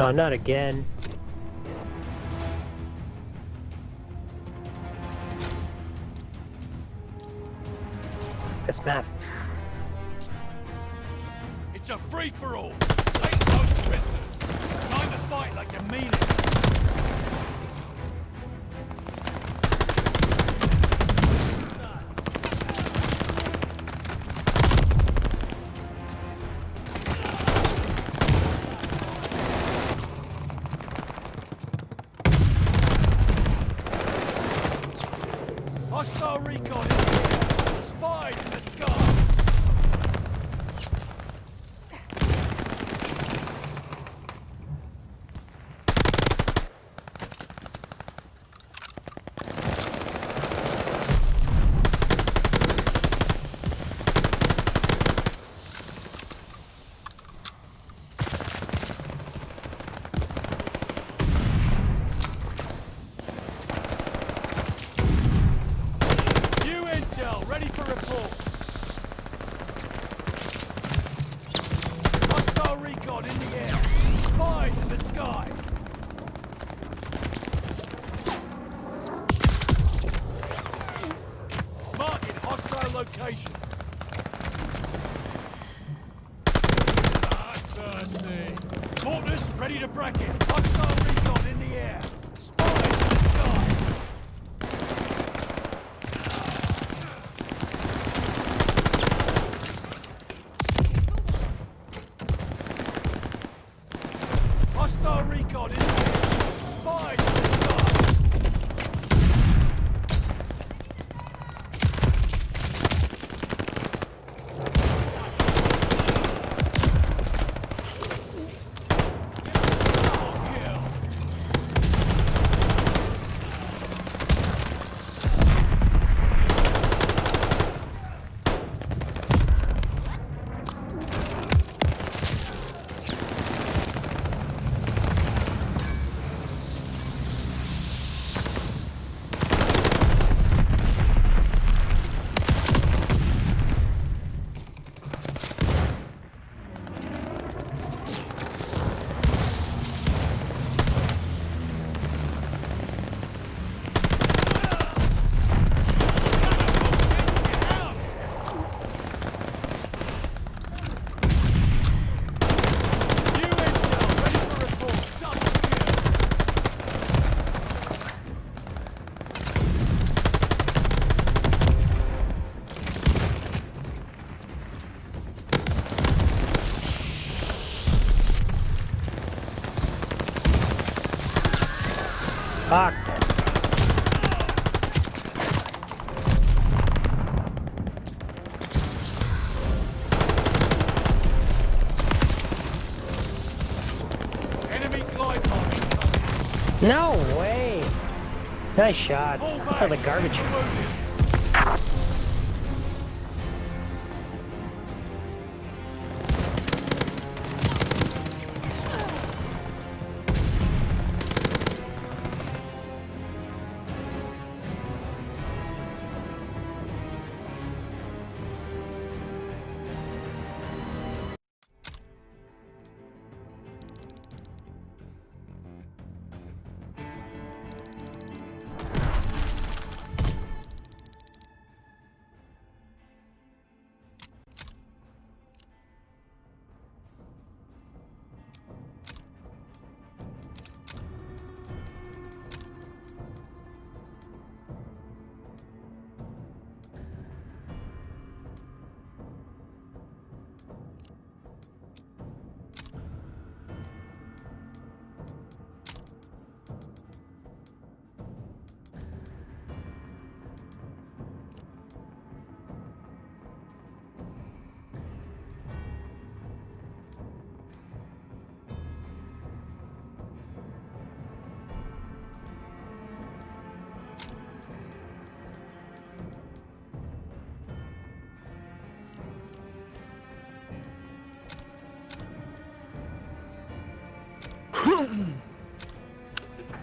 Oh, not again. This map. It's a free-for-all! Strike! Hostile recon in the air! No way! Nice shot. That's the garbage.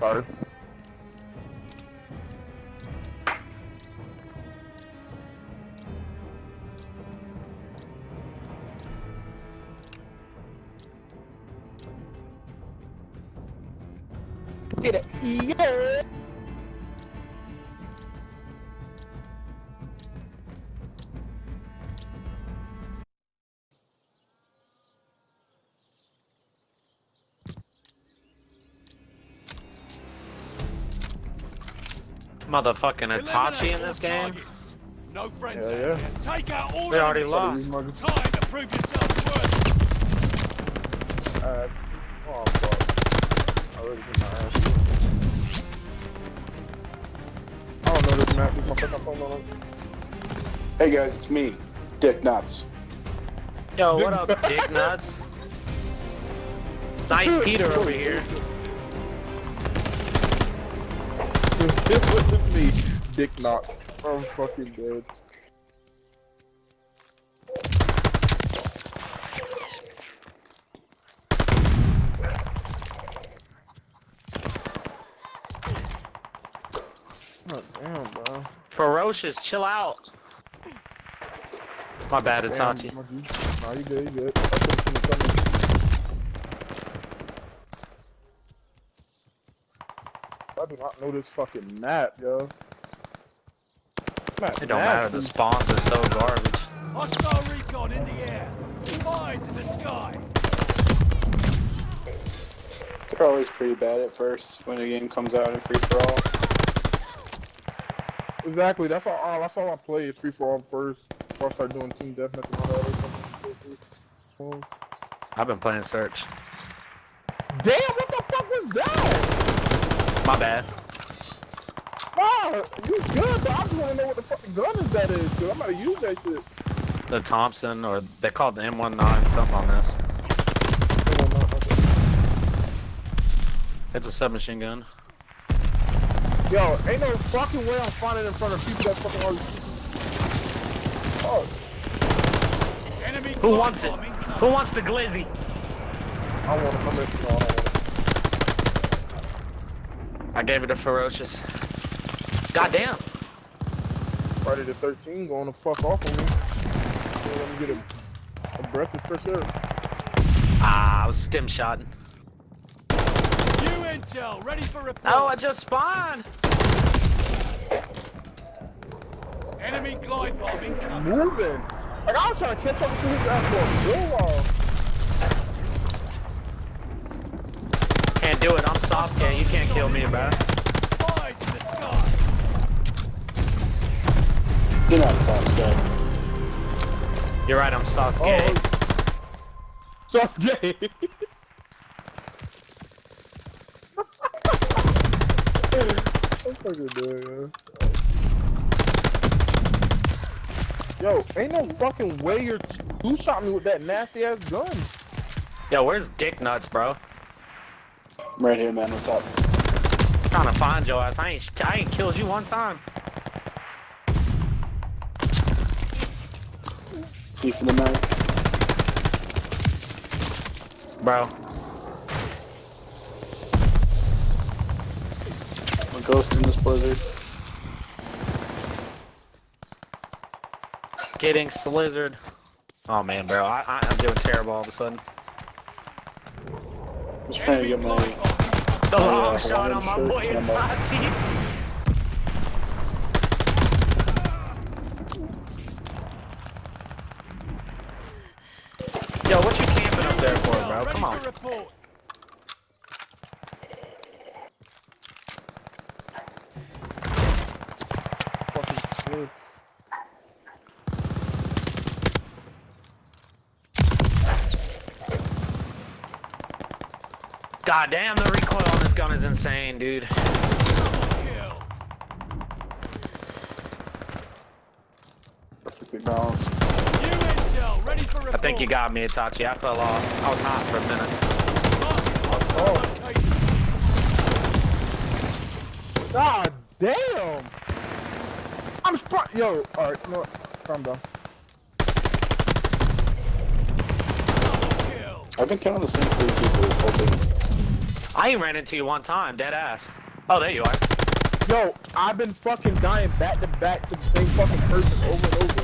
both. Did it. Yeah. Motherfucking Itachi in this game? targets. No friends Hell out yeah. here. Take out all They already lost. Time to prove yourself worth. Uh, oh fuck. I already hit my ass. I don't know this map. This motherfucker phone on. Hey guys, it's me, Dick Nuts. Yo, what up, dick nuts? Nice Peter over here. This was me, Dick Knox. I'm fucking dead. Oh, damn, bro. Ferocious, chill out. My bad, Damn, Itachi. my dude. Nah, you good, you good. I could've seen it coming. I do not know this fucking map, yo. Map It don't matter, the spawns are so garbage. Hostile recon in the air. Spies in the sky. They're always pretty bad at first when a game comes out in free for all. Exactly. That's all. all uh, that's all I play is free for all first. Before I start doing team deathmatch and all that other I've been playing Search. Damn! What the fuck was that? My bad. Wow, you good, but I just want to know what the fucking gun is that is. Cause I'm gonna use that shit. The Thompson, or they called the M19, something on this. It's a submachine gun. Yo, ain't no fucking way I'm finding in front of people that fucking are. Oh, Enemy Who wants it? Who wants the glizzy? I want to come in. No, I don't want I gave it a ferocious. Goddamn. Friday the 13th going to fuck off on me. So let me get a, a breath of fresh air. Ah, I was stim shotting. New intel, ready for report. Oh, I just spawned. Enemy glide bomb incoming. Moving. Like I was trying to catch up to his ass for a real while. Can't do it. I'm Sasuke. You can't kill me, bro. Spies in the sky. You're not Sasuke. You're right. I'm Sasuke. Oh. I'm fucking dead, yo. Yo, ain't no fucking way you're Who shot me with that nasty ass gun. Yo, where's Dick Nuts, bro? I'm right here, man. What's up? trying to find your ass. I ain't, I ain't killed you one time. T for the night. Bro, I'm a ghost in this blizzard. getting slizzard. Oh man, bro, I, I, I'm doing terrible all of a sudden. Just trying to get my. Long shot on my boy. Itachi. Yo, what you camping up there for, Intel, bro? ready Come on. for report. Fucking shit. God damn, the recoil on this gun is insane, dude. Perfectly balanced. New intel, ready for report. I think you got me, Itachi. I fell off. I was hot for a minute. Hostile location. God damn! I'm spot. Yo, alright, you know what? Calm down. I've been killing the same three people this whole thing. I ran into you one time, dead ass. Oh, there you are. Yo, I've been fucking dying back to back to the same fucking person over and over.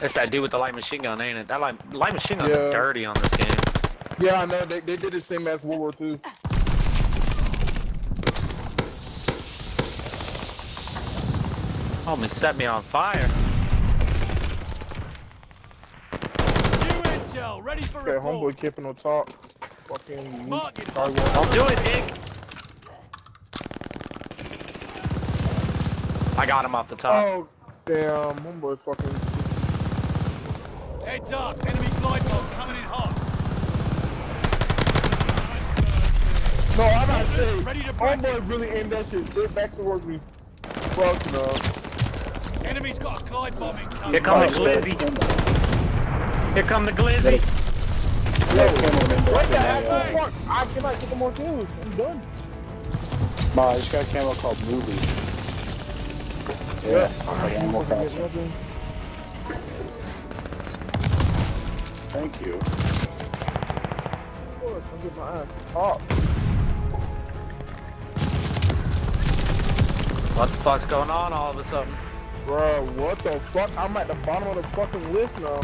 That's that dude with the light machine gun, ain't it? That light, light machine gun's yeah. dirty on this game. Yeah, I know. They, they did the same as World War II. Oh, set me on fire. Ready for Okay, report. homeboy camping on top. Fucking. Mark I'll do it, Dick. I got him off the top. Oh, damn. Homeboy fucking. Heads up, enemy glide bomb coming in hot. No, I'm not Orders, saying. ready to break Homeboy really aimed that shit straight back towards me. Fuck no. Enemy's got a glide bomb incoming. Here come the glizzy. Here come the glizzy. Yeah. I'm done. Ma, I just got a camo called Movie. Yeah, like Animal Crossing. Thank you. Of. What the fuck's going on all of a sudden? Bro, what the fuck? I'm at the bottom of the fucking list now.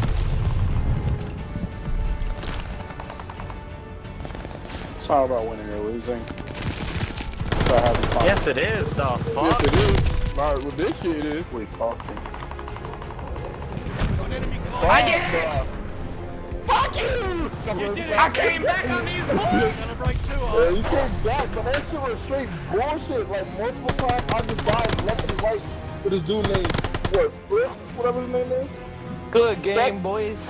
It's not about winning or losing. It's about having fun. Yes, it is, the Yes, fuck. it is. Alright, with this shit, it is. What it cost me. Got an enemy glide Fuck, bomb. bro. Fuck you! You did it. I came back on these boys. Celebrate too Yeah, you came back, but that shit was straight bullshit. Like multiple times, I just died left and right to this dude named what? Chris? Whatever his name is. Good game, Back- boys.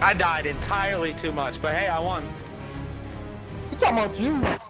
I died entirely too much, but hey, I won. He talking about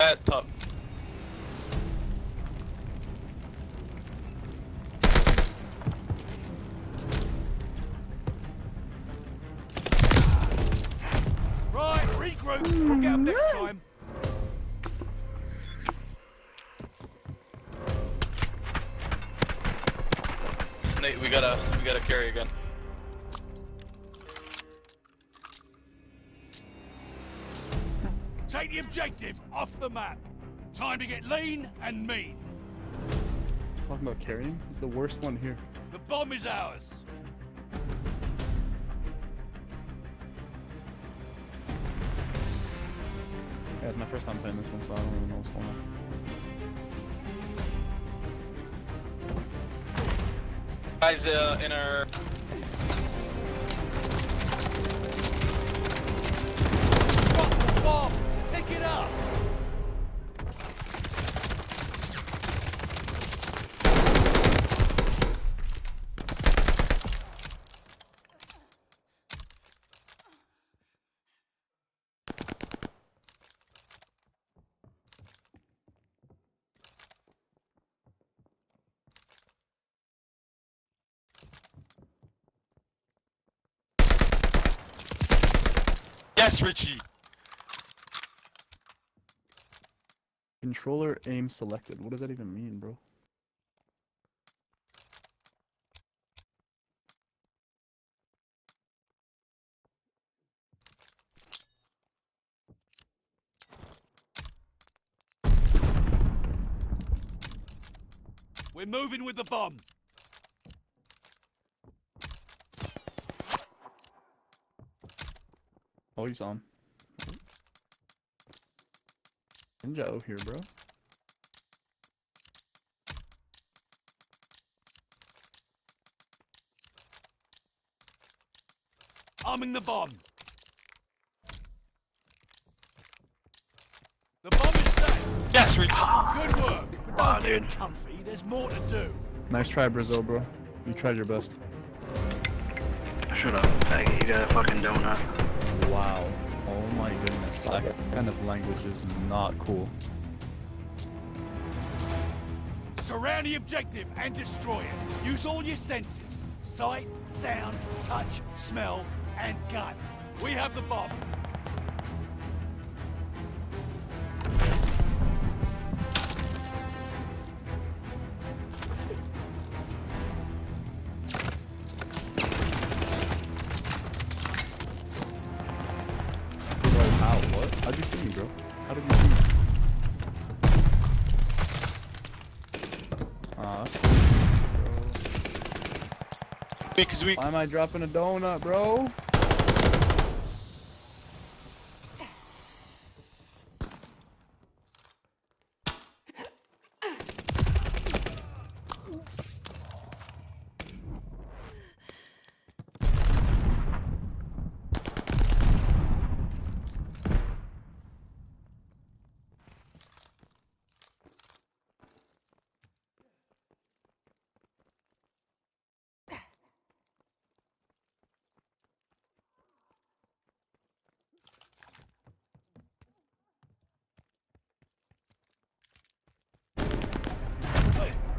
you. Bad top. Right, regroup. We'll get get 'em next mm-hmm. time. Nate, we gotta, we gotta carry again. Take the objective off the map. Time to get lean and mean. Talking about carrying? He's the worst one here. The bomb is ours. Yeah, it's my first time playing this one, so I don't really know what's going on. Guys, uh, in our. Drop the bomb. It up. Yes, Richie. Controller aim selected. What does that even mean, bro? We're moving with the bomb. Oh, he's on. Ninja out here, bro. arming the bomb. The bomb is dead. Yes, Reach. Good work. But don't Wow, get dude. comfy. There's more to do. Nice try, Brazil, bro. You tried your best. Shut up, faggot. You got a fucking donut. Wow. Oh my goodness. That kind of language is not cool. Surround the objective and destroy it. Use all your senses. Sight, sound, touch, smell, and gun. We have the bomb. Is weak. Why am I dropping a donut, bro?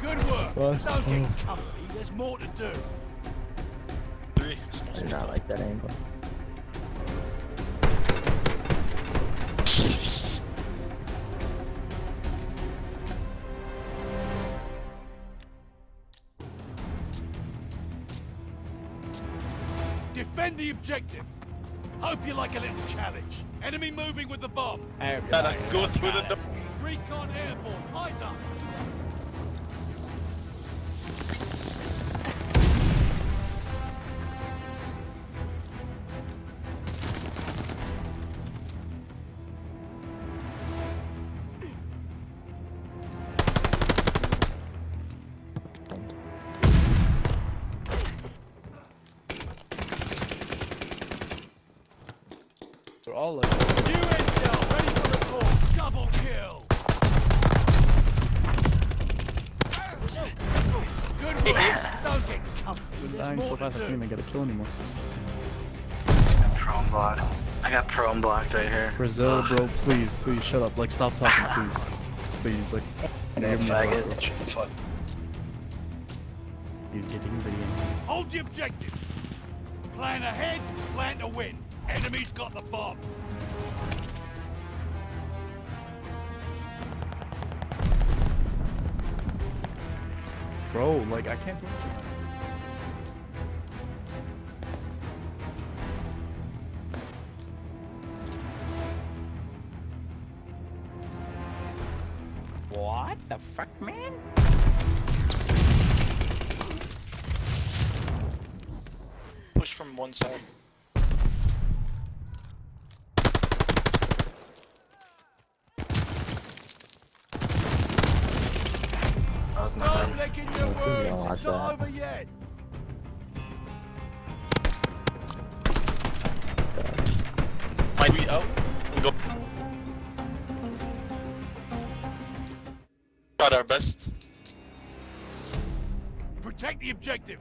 Good work. Bust. Don't get comfy. There's more to do. Three. I did not like that angle. Defend the objective. Hope you like a little challenge. Enemy moving with the bomb. Gotta go through the door. Recon airborne. Eyes up. Good. Don't get comfy. There's dying so more fast I to can't even get a kill anymore. Prone blocked. I got prone blocked right here. Brazil, bro, please, please shut up. Like, stop talking, please. Please, like, No, give me a faggot. Fuck. He's getting really Hold the objective. Plan ahead, plan to win. Enemy's got the bomb. Bro, like, I can't do it. Start licking your Oh, words. It's not that. over yet. Might be out. Go. Got our best. Protect the objective.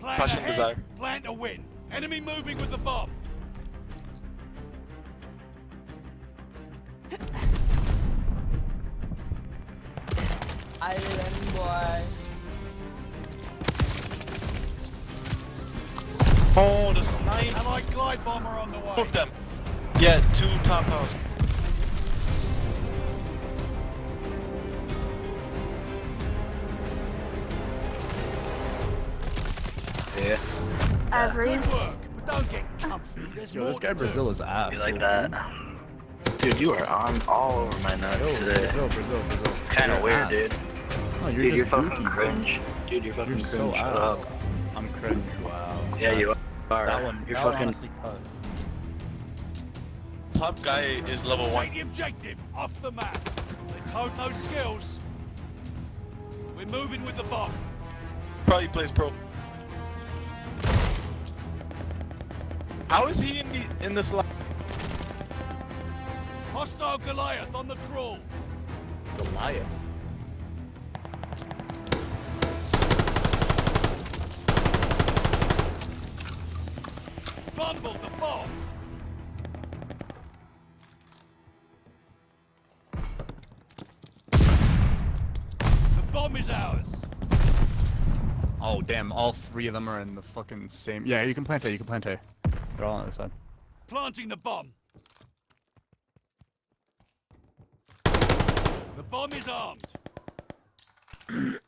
Plan Passion ahead, desire. plan to win. Enemy moving with the bomb. Island boy. Oh, the snipe. Allied glide bomber on the Two way. of them. Yeah, two top house. Yeah. Every Good work, but don't get comfy. There's Yo, this guy to do. Brazil is ass. You like dude. that? Dude, you are on all over my nuts Yo, today. Brazil, Brazil, Brazil. Kind of You're weird, ass. dude. No, you're Dude, you're just fucking dookie, bro. cringe. Dude, you're fucking You're cringe. so Shut ass. up. I'm cringe. Wow. Yeah, you That's- are. That one, you're that fucking. honestly cut. Top guy is level one. Take the objective off the map. Let's hold those skills. We're moving with the bomb. Probably plays pro. How is he in the in this? Li- Hostile Goliath on the crawl. Goliath. Fumbled the bomb. The bomb is ours. Oh damn! All three of them are in the fucking same. Yeah, you can plant A. You can plant A. They're all on the side. Planting the bomb. The bomb is armed.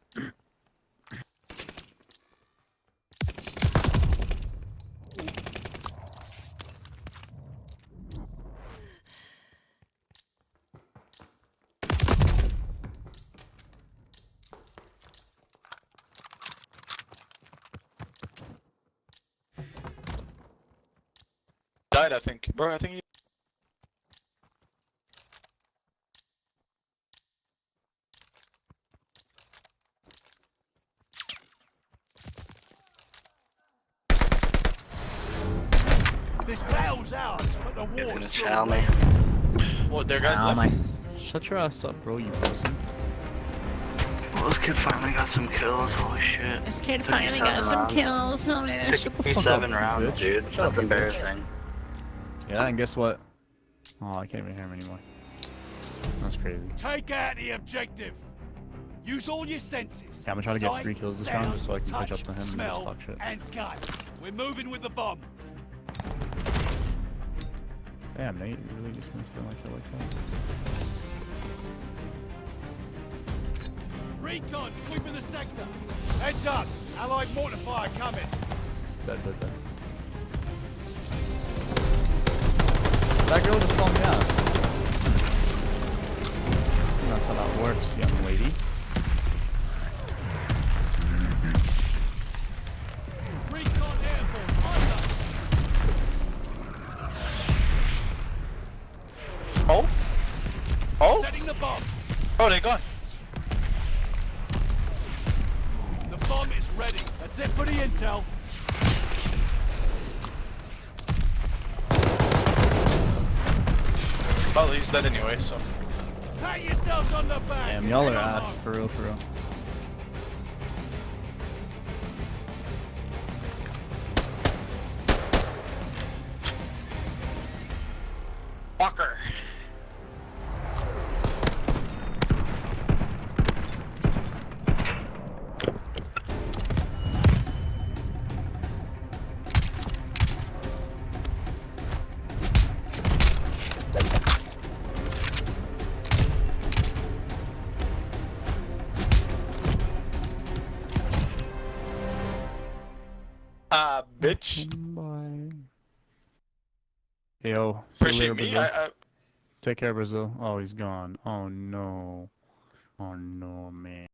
Died, I think. Bro, I think he. This battle's ours, but the He's war's gonna still chow me. What? Their guys Oh left. my. Shut your ass up, bro. You pussy. Well, this kid finally got some kills. Holy shit. This kid 57 rounds. Oh man, shut the fuck up. 57 rounds, dude. That's embarrassing. Yeah, and guess what? Oh, I can't even hear him anymore. That's crazy. Take out the objective. Use all your senses. Yeah, I'm gonna try to get three kills this sound, round just so I can catch up to him and just smell, talk shit. And gut. We're moving with the bomb. Damn, Nate, you really just gonna feel like it like that? Recon, sweeping the sector. Heads up. Allied mortar fire coming. Dead, dead, dead. That girl just called me out. That's how that works, young lady. For real, for real. Walker. Yo, see Appreciate later, me. Brazil. I, I, Take care, Brazil. Oh, he's gone. Oh no. Oh no, man.